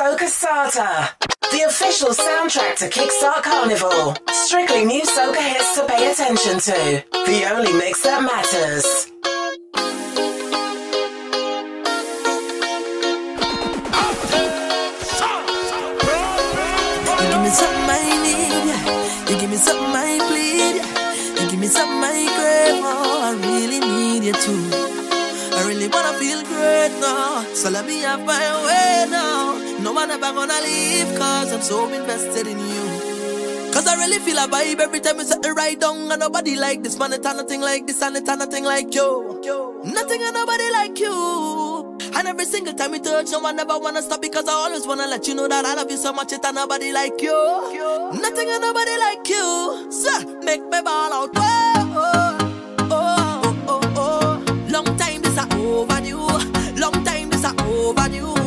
Soca Starter, the official soundtrack to Kickstart Carnival. Strictly new soca hits to pay attention to. The only mix that matters. You give me something I need. You give me something I plead. You give me something I crave. Oh, I really need you too. I really wanna feel great now. So let me have my way now. No man ever gonna leave, cause I'm so invested in you. Cause I really feel a vibe every time you set the right down. And nobody like this man, it's nothing like this, and it's nothing like you. Nothing and nobody like you. And every single time we touch, no one ever wanna stop because I always wanna let you know that I love you so much, it's nobody like you. Nothing and nobody like you. So, make me ball out. Whoa. overdue. Long time this a overdue.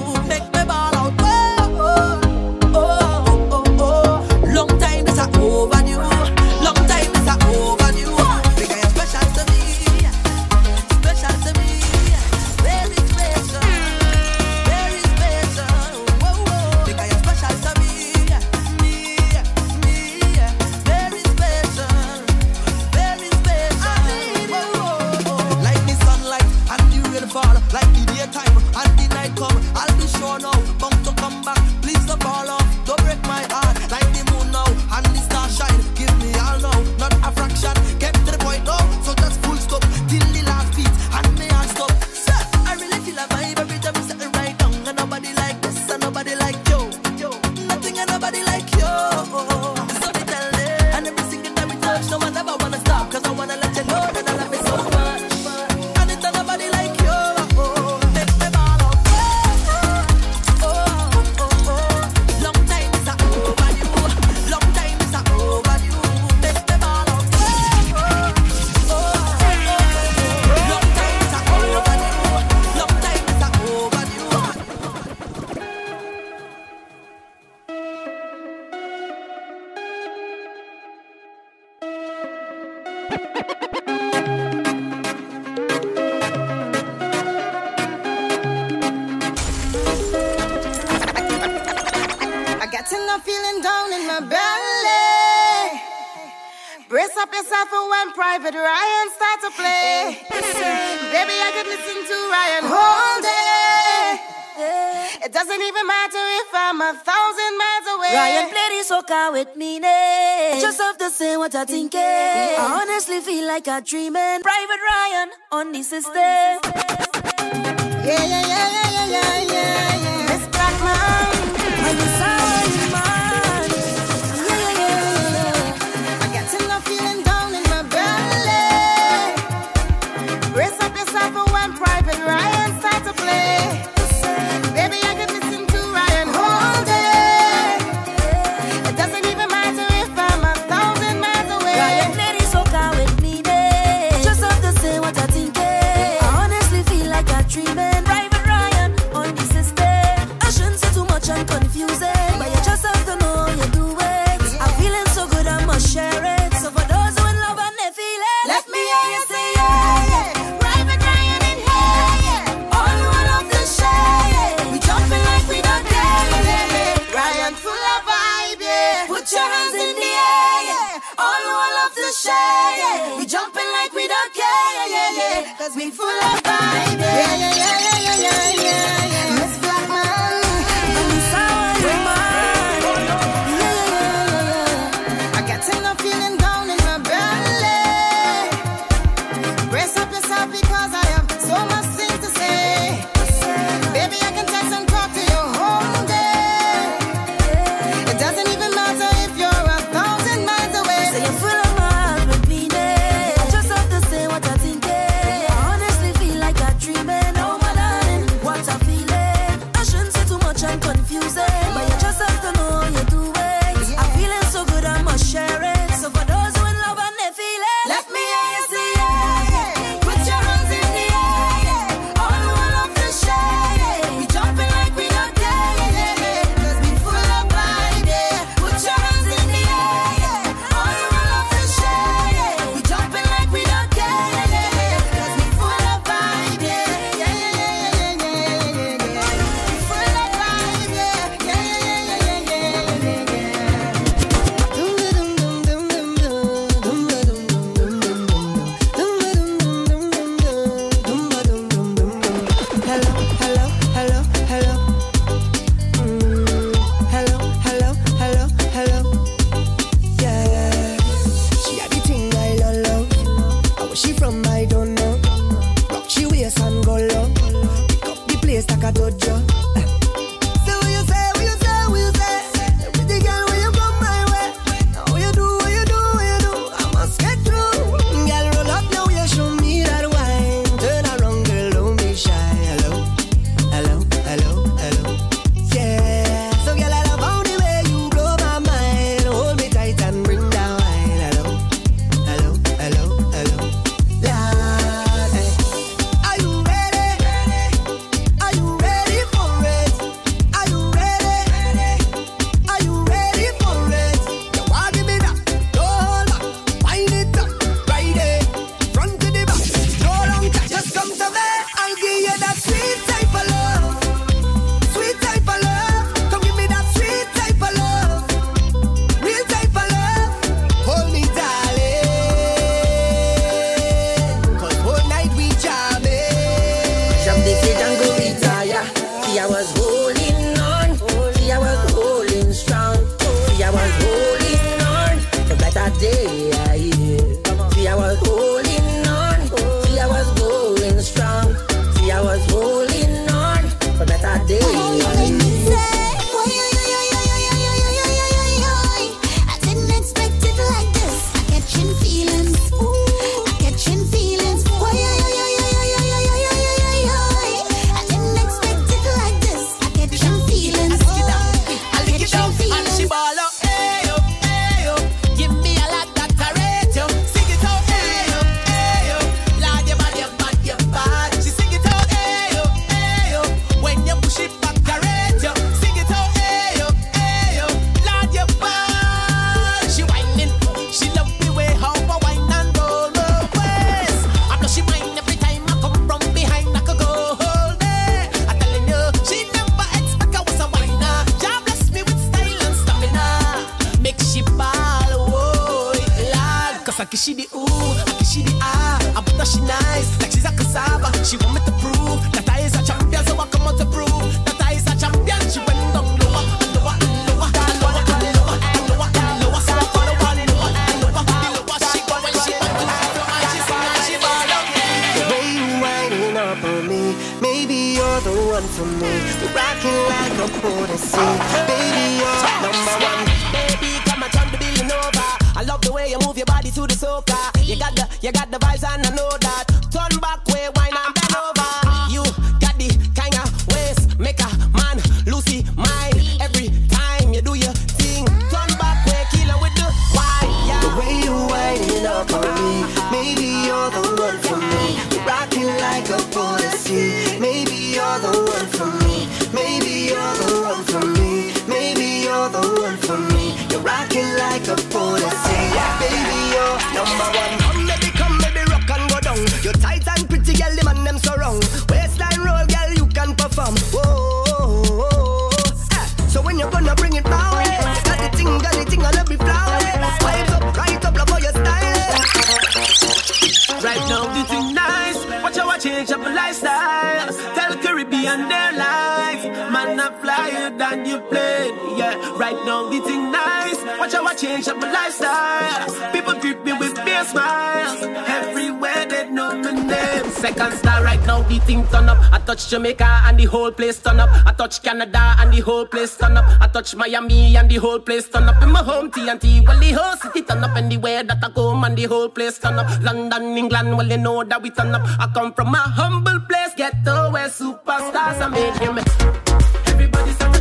out with meaning. Just have to say what I think. I honestly feel like I'm dreaming. Private Ryan on the system. Yeah, yeah, yeah, yeah, yeah, yeah, yeah. like a fool. Yeah, baby, you're number one. Come, baby, come, baby, rock and go down. You're tight and pretty, girl, the man them so wrong. Waistline roll, girl, you can perform. Whoa, yeah. so when you're gonna bring it down, got the ting, got the ting, I love me flower. Right up, right up, love all your style. Right now, the thing nice. Watch how I change up my lifestyle. Tell Caribbean their life. Man, I'm flyer than you played. Yeah, right now, the thing nice. Watch how I change up my lifestyle. People greet me with beer smiles. Everywhere they know my name. Sekon Sta right now, the thing turn up. I touch Jamaica and the whole place turn up. I touch Canada and the whole place turn up. I touch Miami and the whole place turn up. In my home TNT, well the whole city turn up. Anywhere that I go, man, the whole place turn up. London, England, well they know that we turn up. I come from a humble place, ghetto where superstars are made him. Everybody's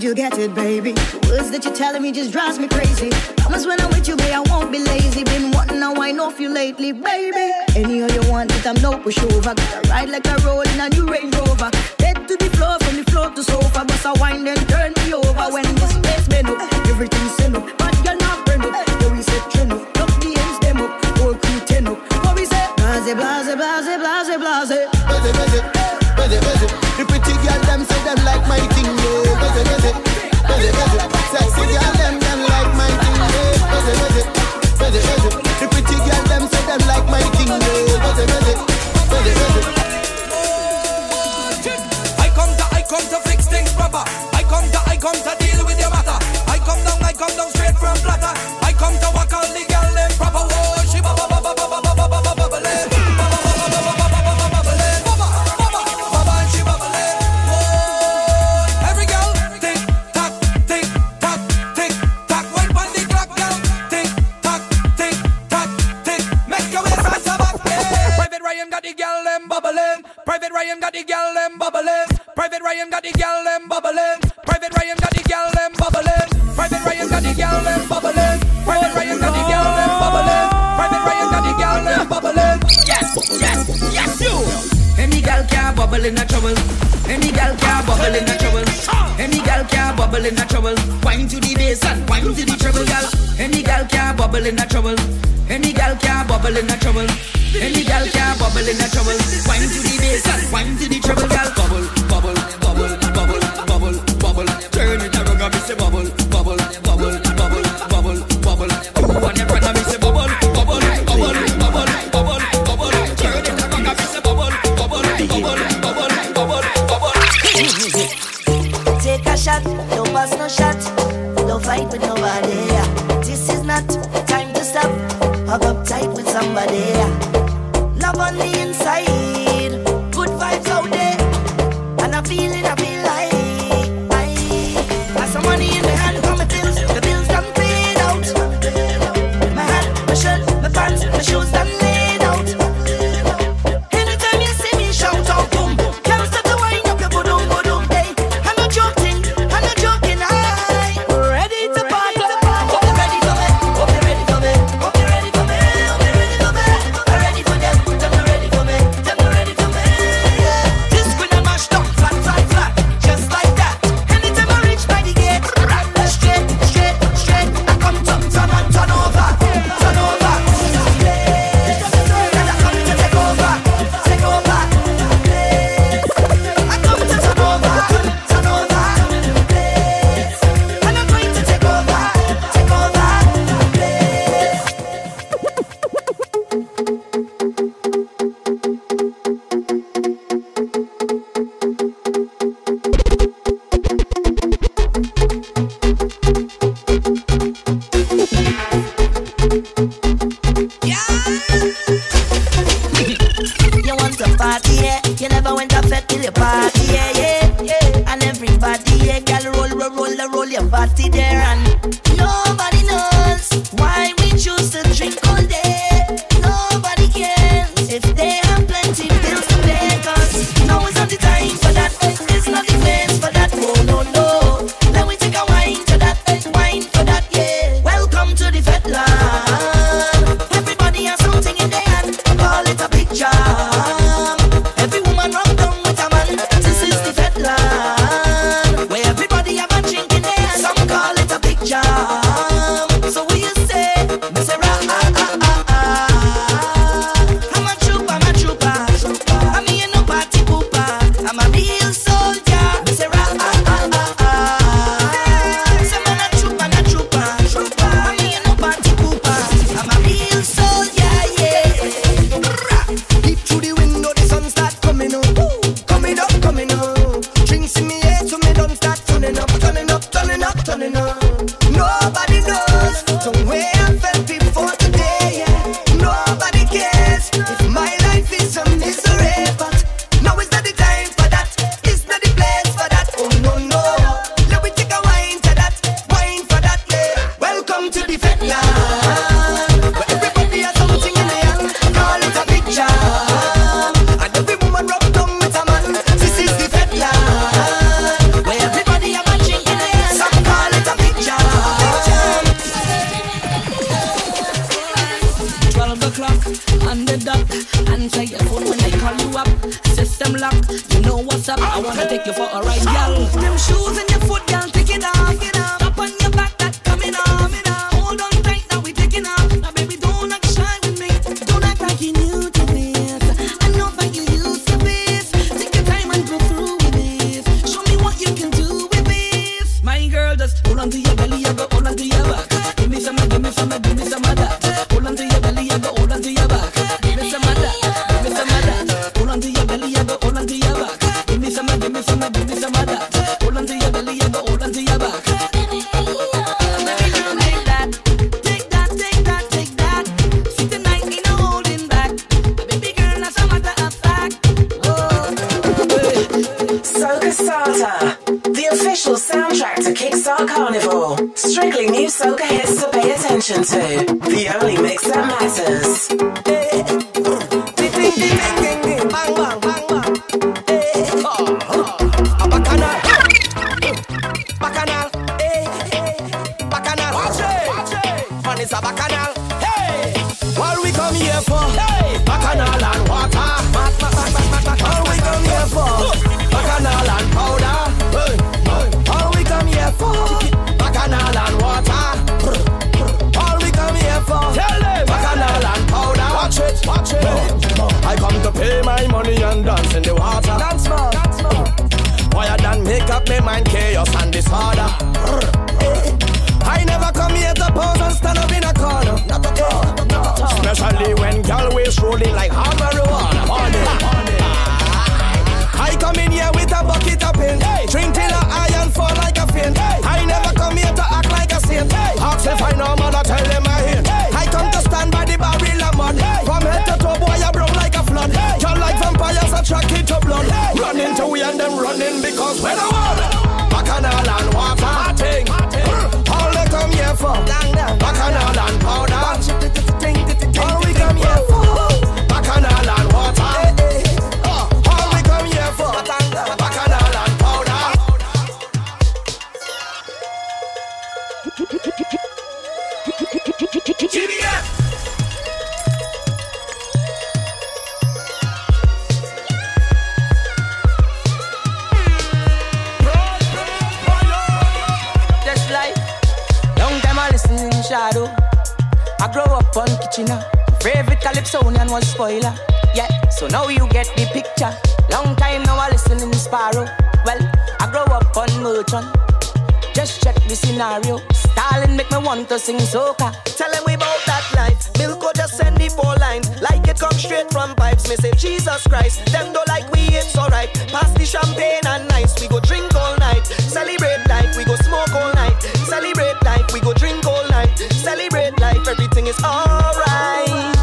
did you get it, baby? The words that you're telling me just drives me crazy. Promise when I'm with you, baby, I won't be lazy. Been wanting to wine off you lately, baby. Any of you want it, I'm no pushover. Gotta ride like a roll in a new Range Rover. Head to the floor, from the floor to sofa. Bust a wine, and turn me over. When this place been up, everything's in up. But you're not friend up. Yo, we said trend up. Lock the ends, them up. Whole crew ten up. What we say? Blase, blase, blase, blase, blase. Blase, blase, blase, blase. The pretty girl, them say them like my the girl them bubbling. Private Ryan got the girl them bubbling. Private Ryan got the girl them bubbling. Private Ryan got the girl them bubbling. Private Ryan got the girl them bubbling. Yes, yes, yes, you. Any girl can bubble in a trouble. Any girl can bubble in a trouble. Any girl can bubble in a trouble. Wine to the bass and wine to the treble, girl. Any girl can bubble in a trouble. Any girl can bubble in a trouble. Any girl can bubble in a trouble. Wine to the bass and wine to the treble, girl. Hollandiya belli ya da Hollandiya bak life, everything is alright.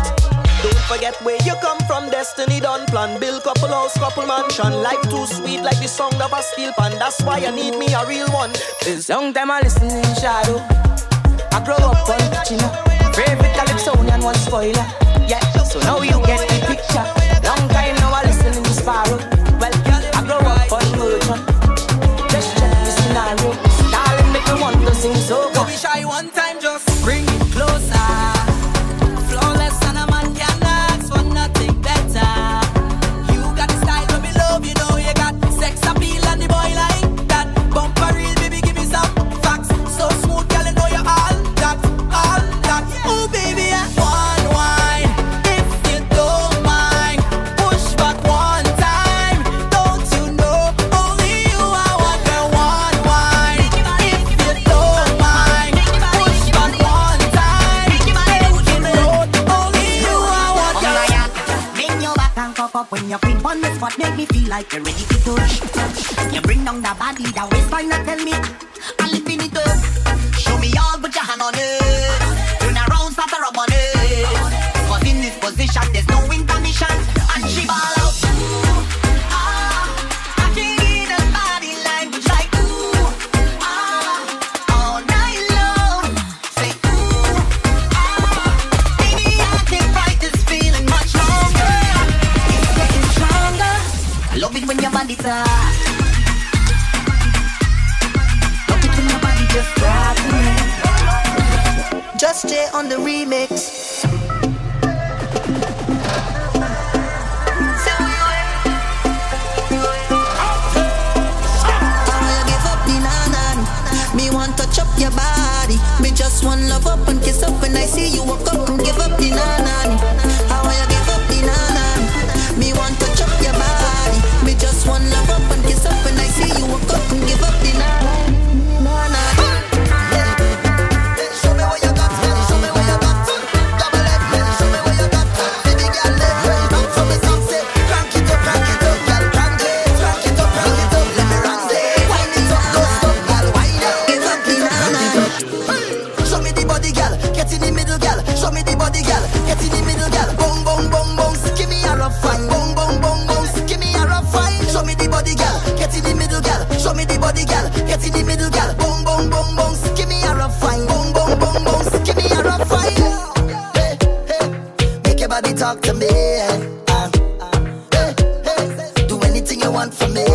Don't forget where you come from, destiny done plan. Build couple house, couple mansion. Life too sweet, like the song of a steel pan. That's why I need me a real one. It's long time I listen in Shadow. I grow up on China. Favorite Calypsonian one spoiler. Yeah, so now you get the picture. Long time now I listen in Sparrow. Well, I grow up on Motion. Just check the scenario. Darling, make me want to sing so. Don't be shy one time, Joe. me feel like you're ready to touch. You bring down the body, leader, waistline and tell me, I'm lifting it up. Show me all, put your hand on it. Uh, uh, uh, Do anything you want for me.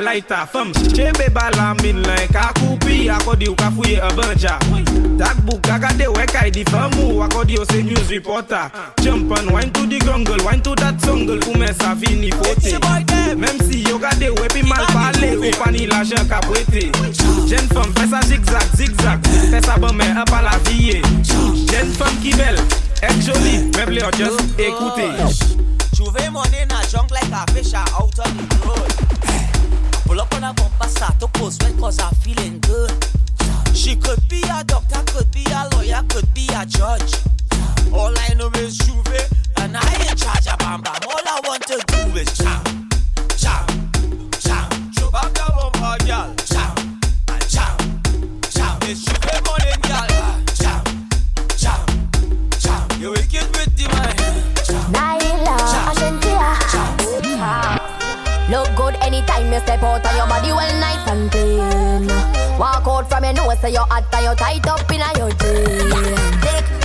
laita fam. Chebe bala min lan ka koupi akodi ou ka fouye a banja. Takbouk kakade wekay di famu akodi ou se news reporter. Champan wine to the grungle, wine to that sungle ou men sa vini pote Mem si yo gade wepi mal pale ou pani la jen ka pwete Jen fam fè sa zigzag zigzag. Fè sa ban men ap ala viye Jen fam ki bel, ek joli, men ble ou just ekoute Chouve mounen a junk like a fish a out on the road Pull up on a bumper start to post sweat cause I'm feeling good. She could be a doctor, could be a lawyer, could be a judge. All I know is Juve, and I ain't charge of Bam Bam. All I want to do is chow, chow, anytime you step out of your body well nice and clean. Walk out from your nose so you're hot and you tight up in a your jeans.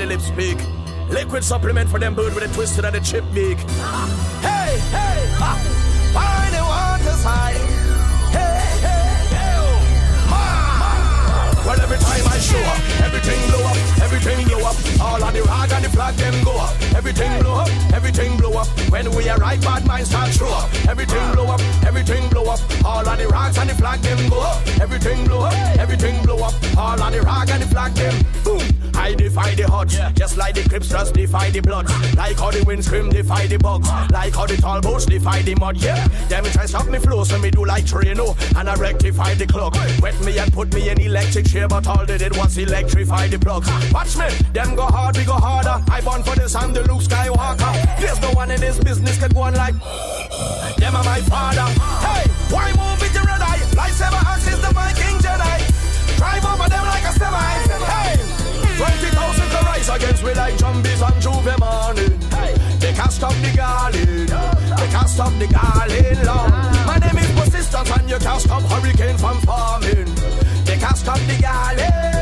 In the dark to let the lips speak. Liquid supplement for them bird with a twist and a chip beak. Hey, hey, ha. Why the waters high? Hey, hey, hey, oh. Ma. Well, every time I show up, everything blow up, everything blow up. All of the rag and the flag them go up. Everything blow up, everything blow up. When we arrive, bad minds start show up. Everything blow up, everything blow up. All of the rags and the flag them go up. Everything blow up, everything blow up. All of the rag and the flag them boom. I defy the odds, just like the Crips just defy the bloods. Like how the wind scream defy the bugs. Like how the tall boats defy the mud. Yeah, them try stop me flow, so me do like Trino and I rectify the clock. Wet me and put me in electric chair, but all they did was electrify the plugs. Watch me, them go hard, we go harder. I born for this, I'm the Luke Skywalker. There's no one in this business can go on like them are my father. Hey, why move with the red eye? Lightsaber axe is the Viking Jedi. Drive over them like a semi. Hey, 20,000 to rise against we like zombies on J'ouvert morning. Hey, they can't stop the Garlin. They can't stop the Garlin long. My name is persistence and you can't stop hurricane from forming. They can't stop the Garlin.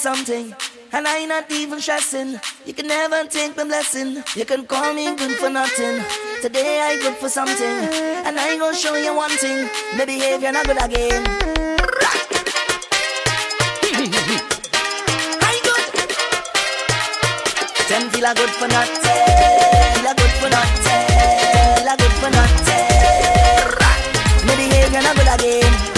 something, and I not even stressing. You can never take my blessing. You can call me good for nothing. Today I good for something, and I gonna show you one thing. My behavior not good again. I good. Ten feel I good for nothing. I good for nothing. I good for nothing. My behavior not good again.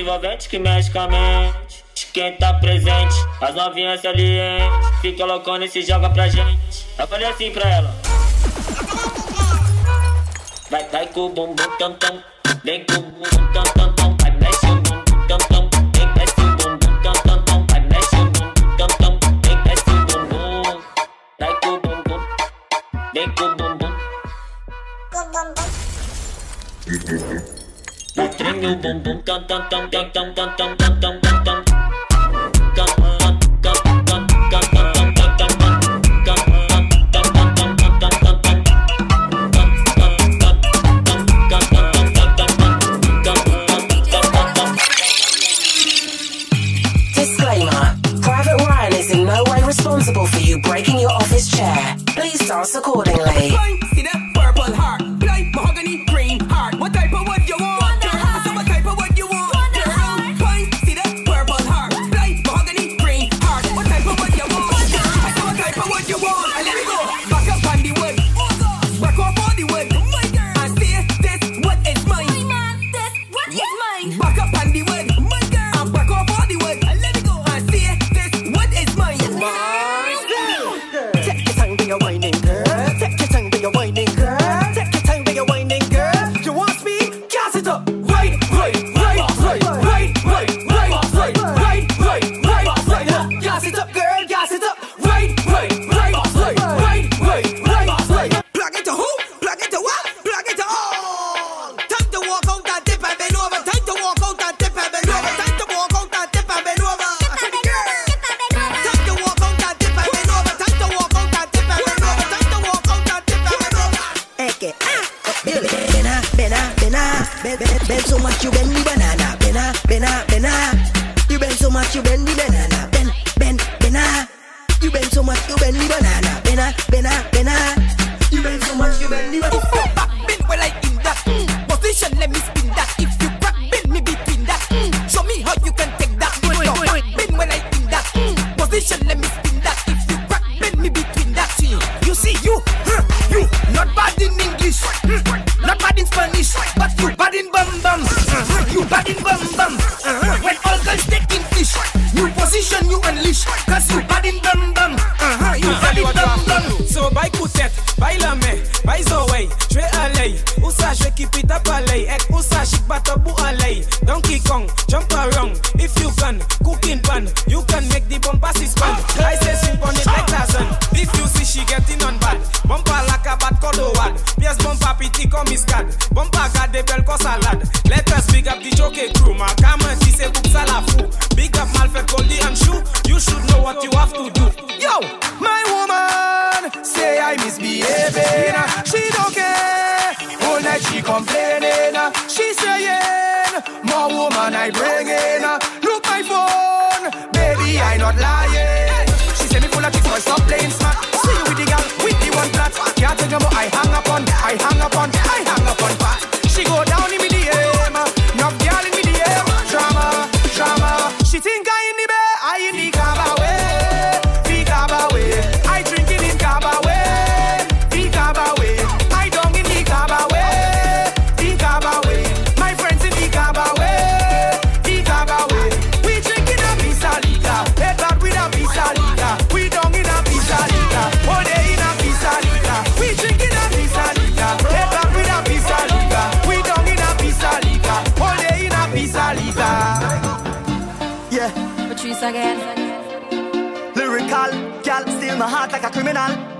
envolvente que mexe com a mente. Quem tá presente, as novinhas ali, alientes. Fica loucona e se joga pra gente. Eu falei assim pra ela. Vai, vai com o bumbum tam tam. Vem com o bumbum tam tam. boom boom boom dum dum dum dum dum dum dum dum dum a ballet. Ek usa shik but a bualay. Donkey Kong, jump around. If you can, cooking pan, you can make the bumper suspend. I say swing on it like Tarzan. If you see she getting on bad, bumper like a bad cordowad. Yes, bumper pity come is cad. Bumper got the bell cause a lad. Let us big up the joke crew. My camera, she say books a la foo. Big up Malfet Goldie and Shoe. You should know what you have to do. Yo, my woman, say I misbehaving. Eh? like she complaining. Uh, she saying, more woman I bring in. Uh, look my phone, baby I not lying. She say me full of chicks, so I stop playing smart? See you with the girl, with the one flat. Can't tell you more, I hang up on, I hang up 暖かくめな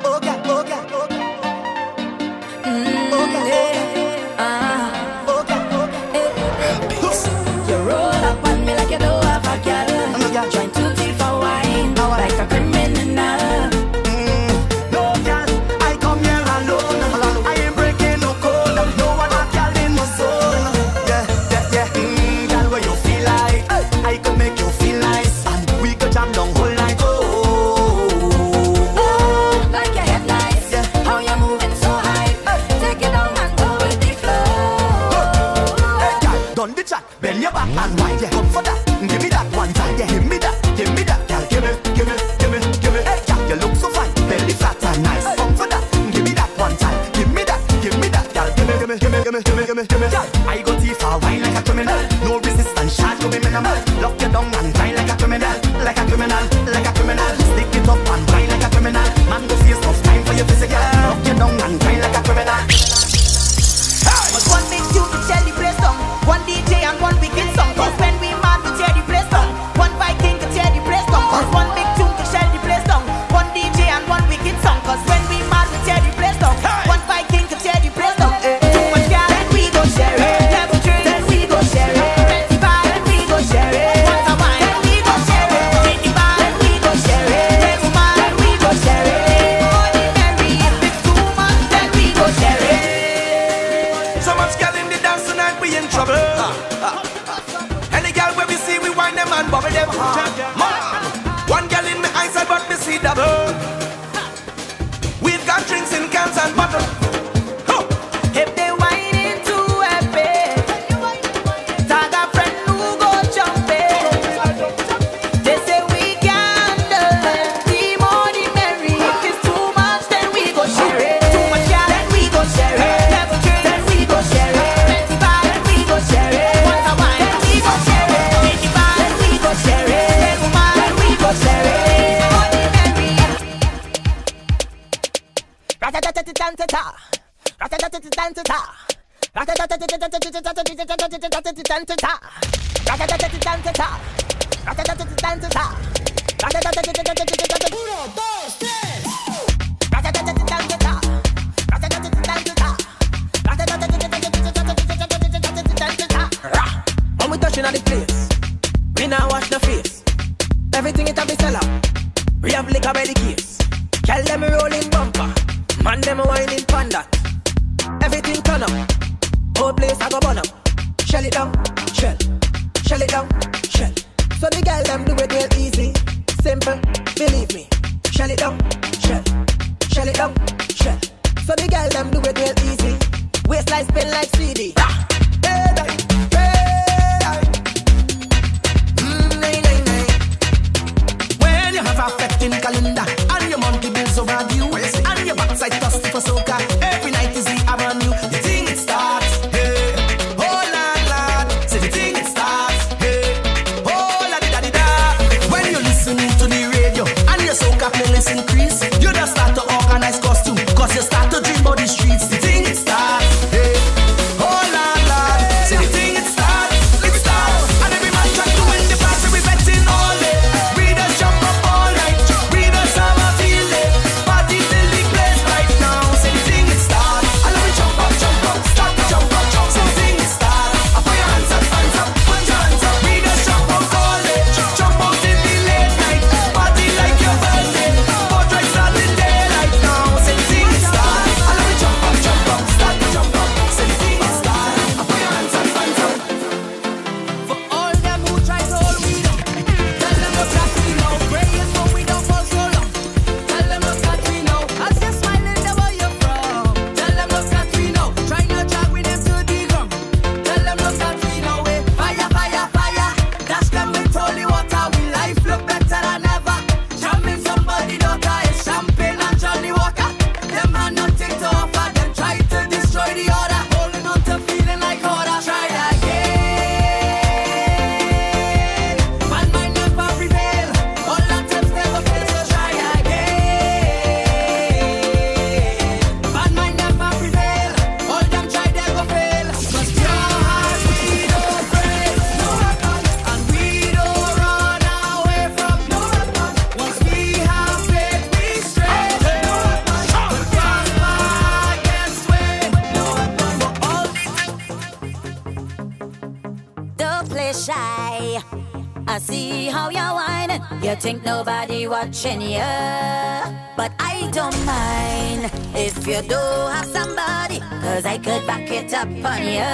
attention, yeah. But I don't mind if you do have somebody, cause I could back it up on you.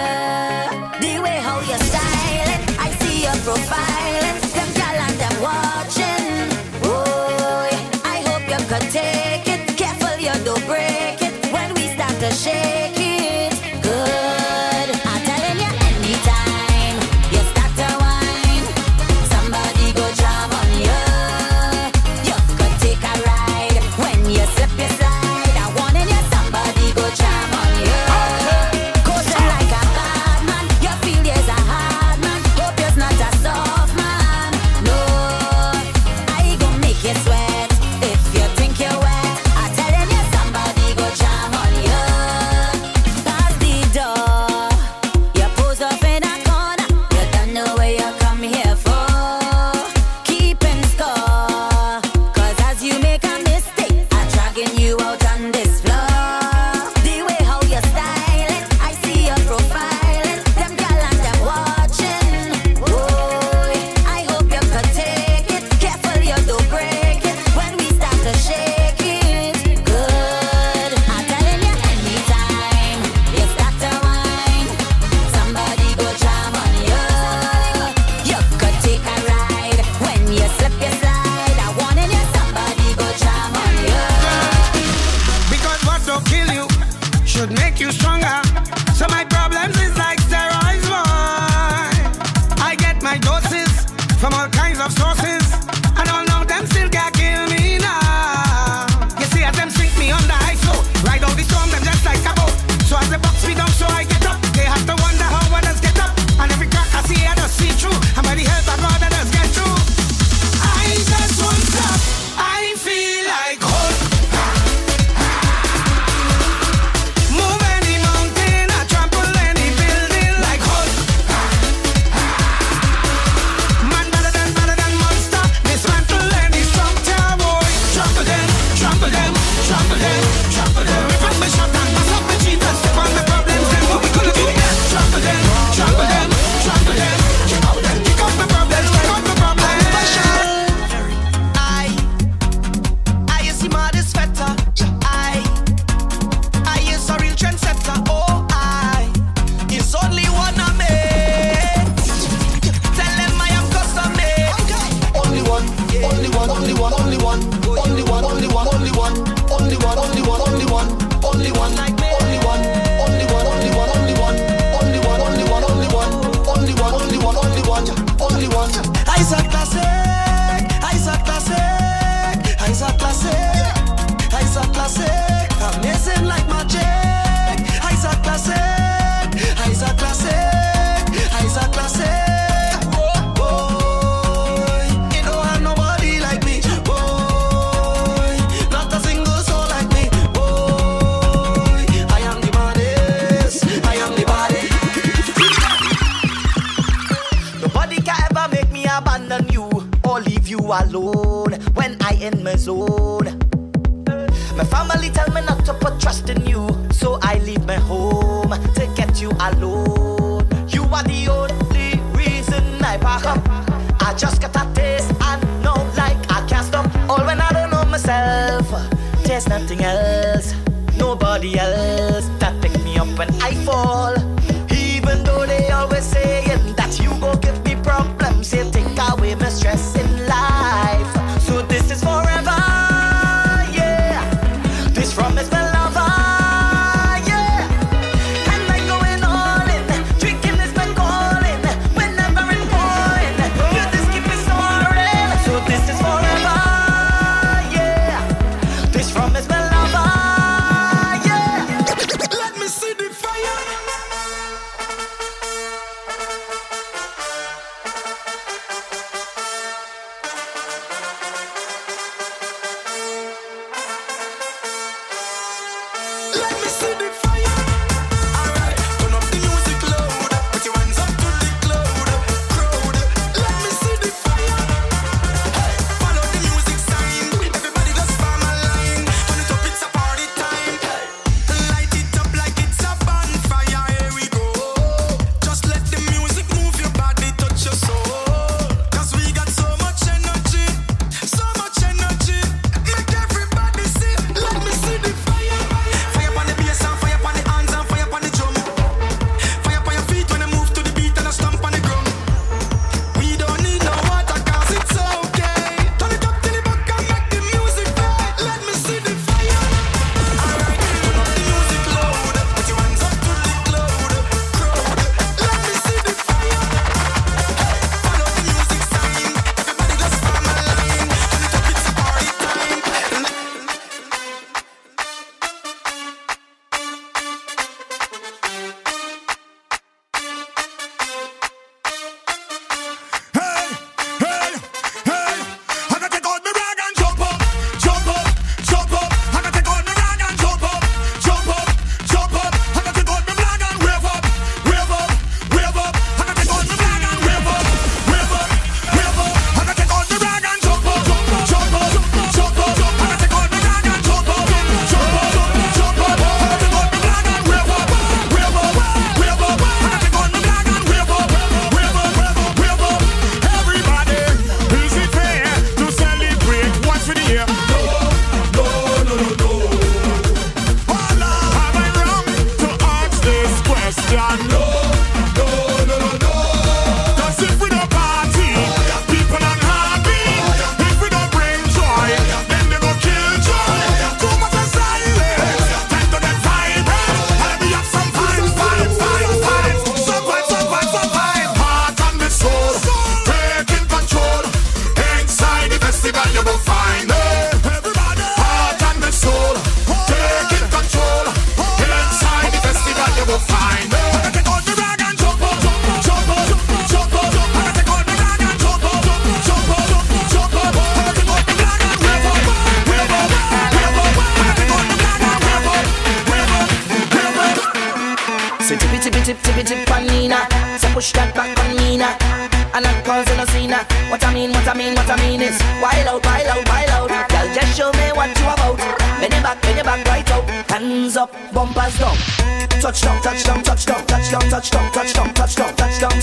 The way how you're styling, I see your profiling.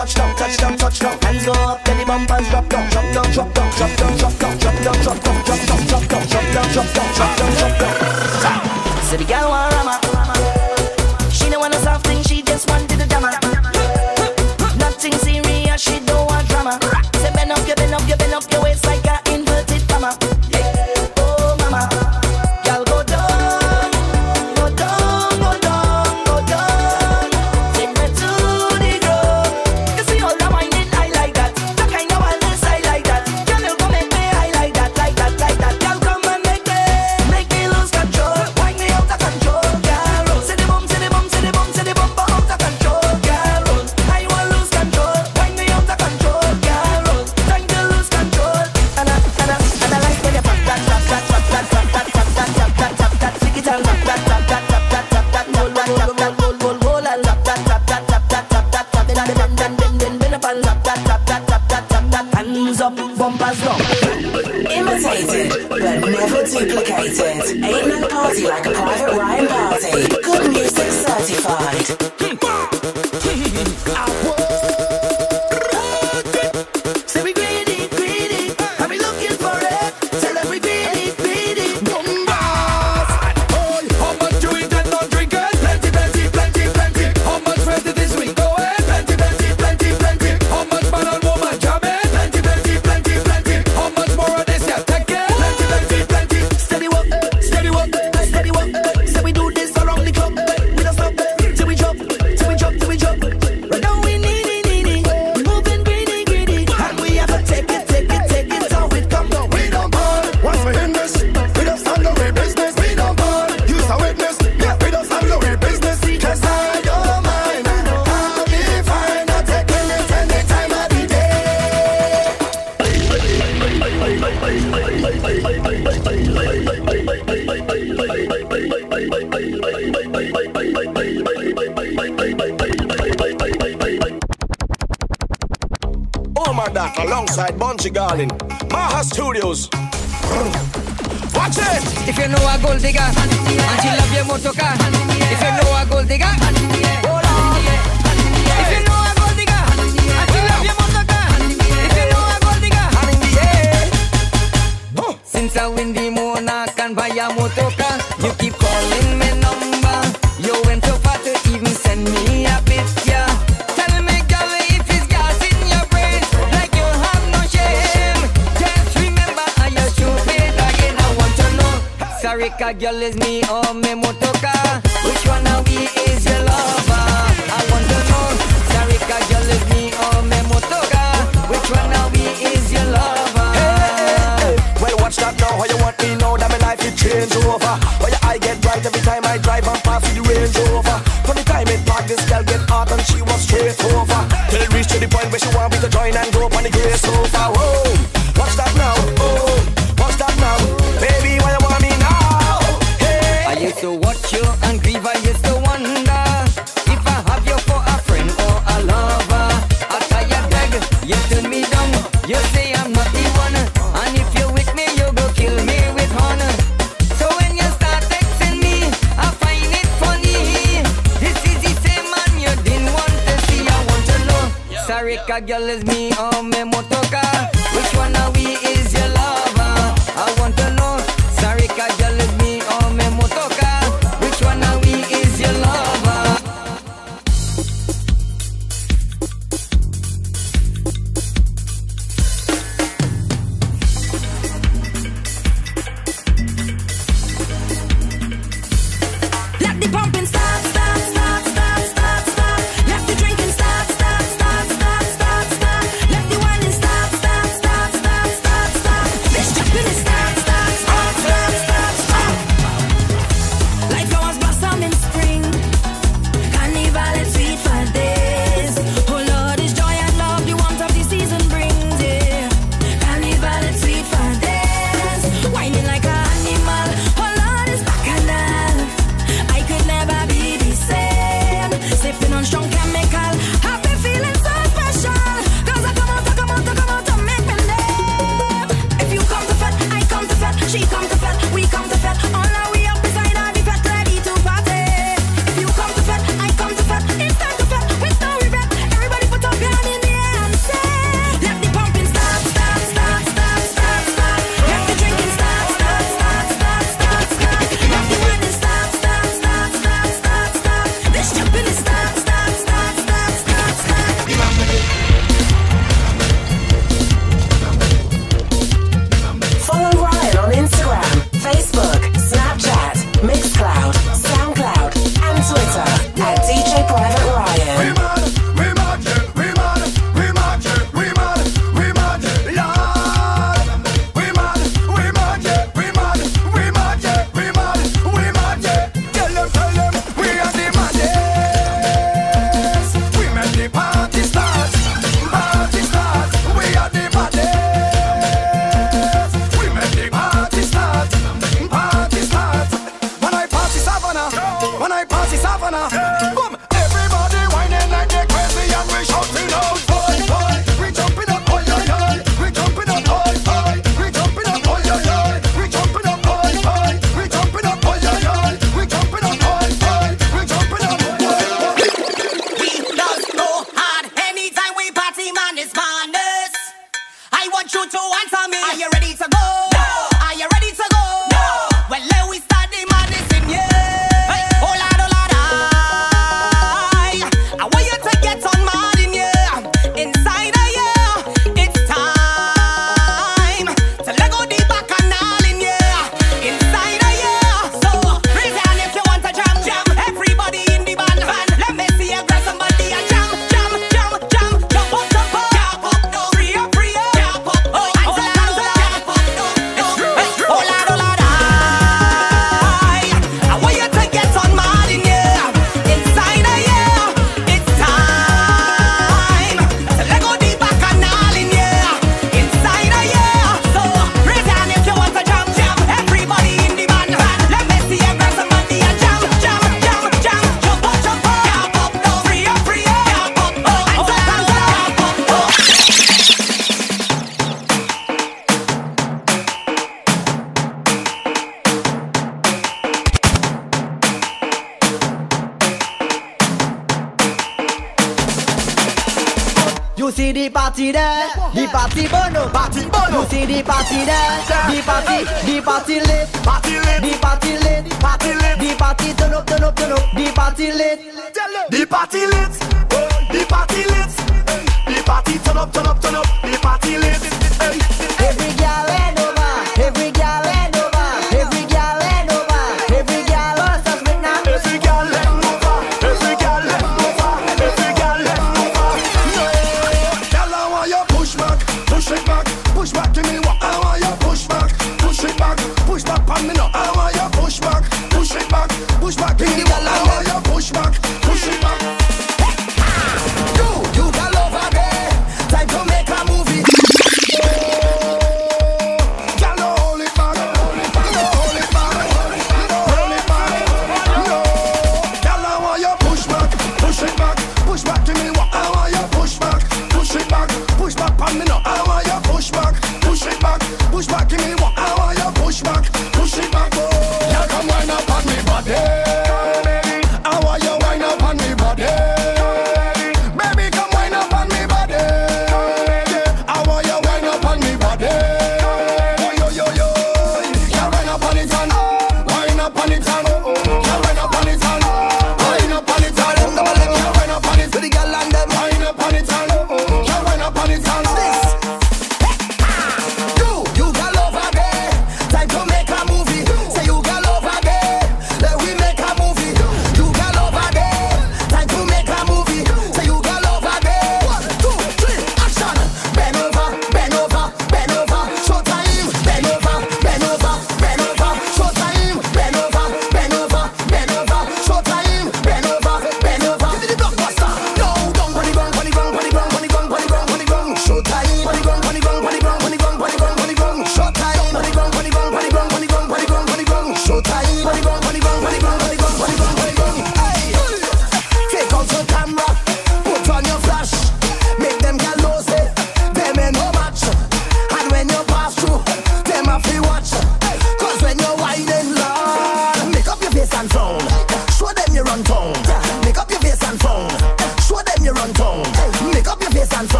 Touchdown, Ka girl is me or me motoka. Which one of we is your lover? I want to know. Sarika girl is me or me motoka. Which one of we is your lover? Hey, hey, hey. Well watch that now. How you want me now that my life it change over? How your eye get bright every time I drive and pass with the Range Rover From the time it parked, this girl get hot and she was straight over. Till it reach to the point where she want me to join and go up on the gray sofa. Whoa. girl is me.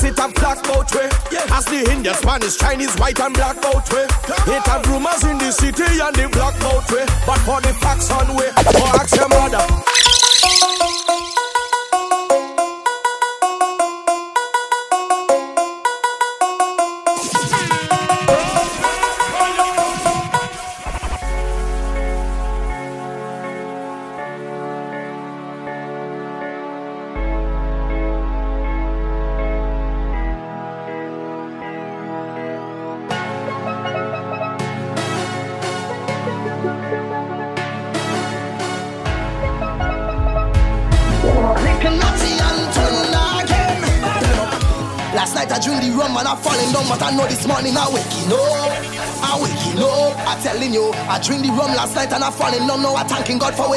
Plus it have black both way. As the Indian, Spanish, Chinese, white and black both way. It have rumors in the city and the block both way. But for the facts on way, or ask your mother. falling. Low, no, I'm thanking God for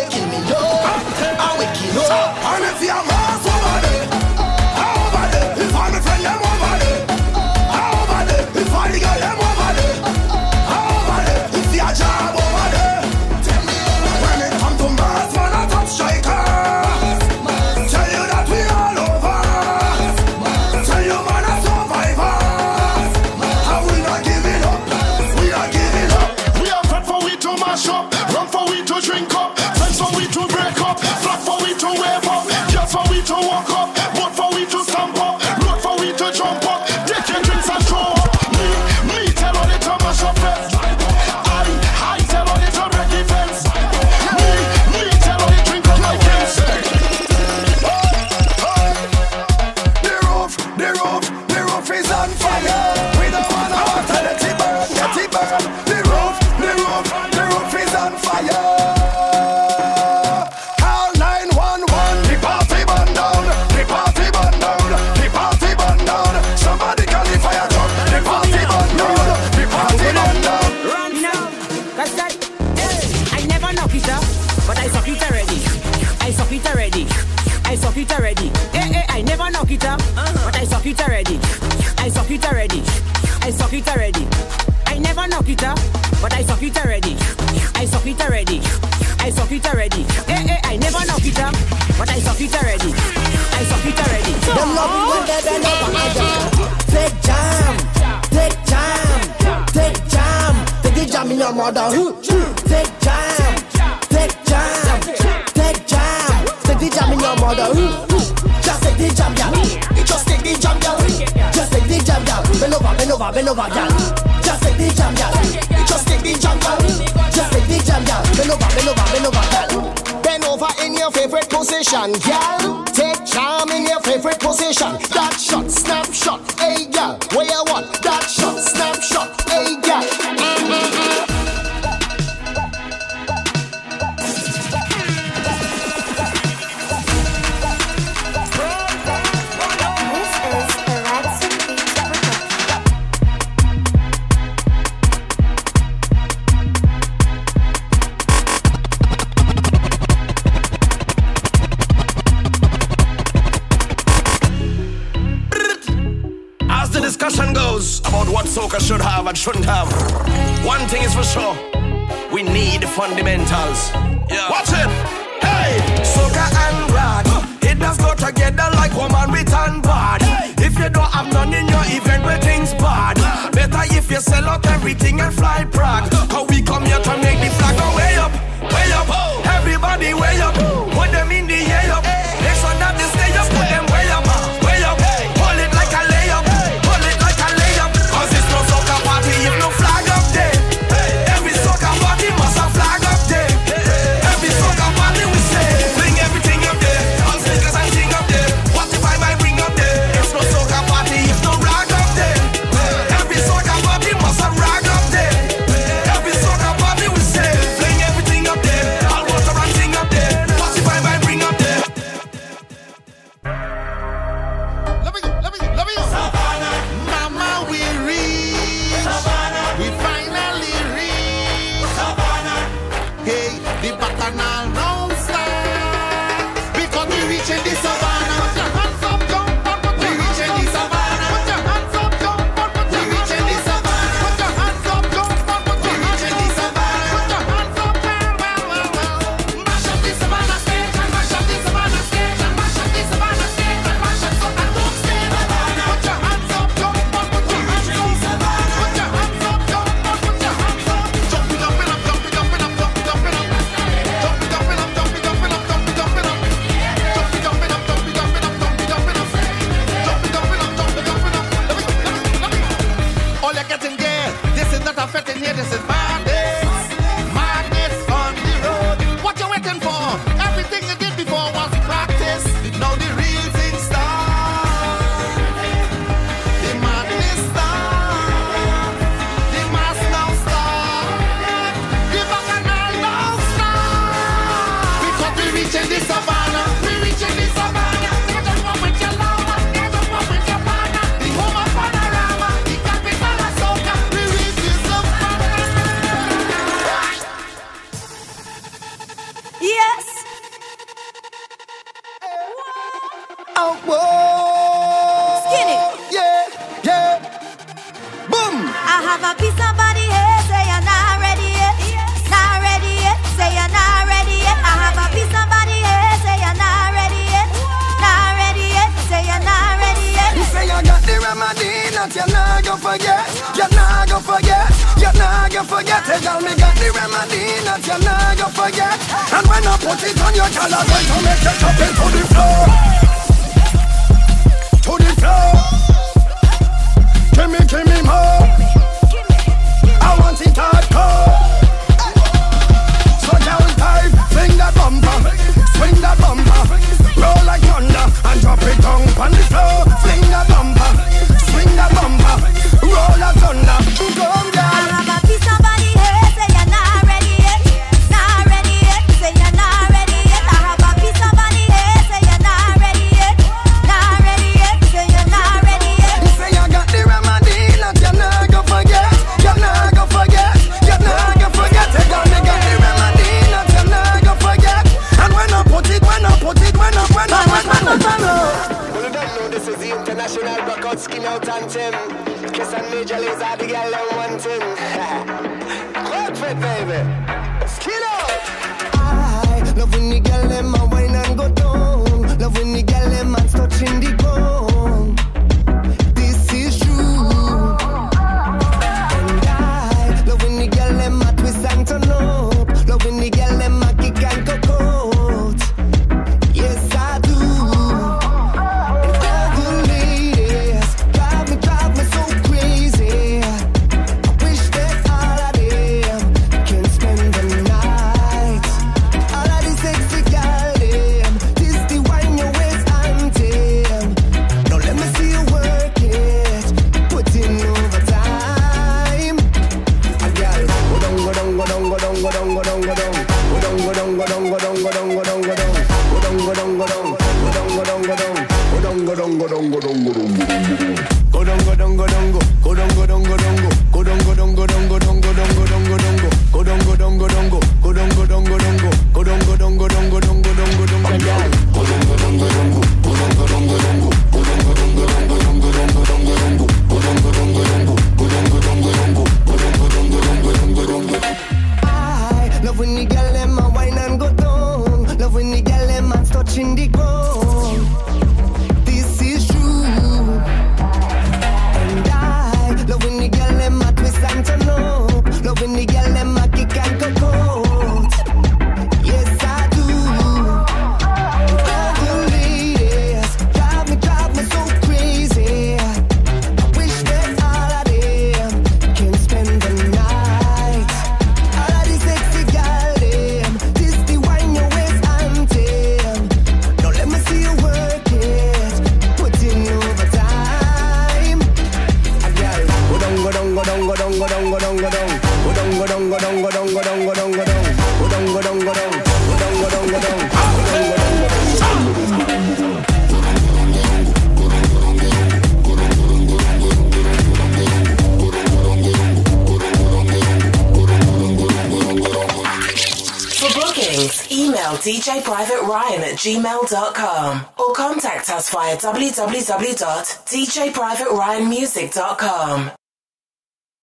www.djprivateryanmusic.com.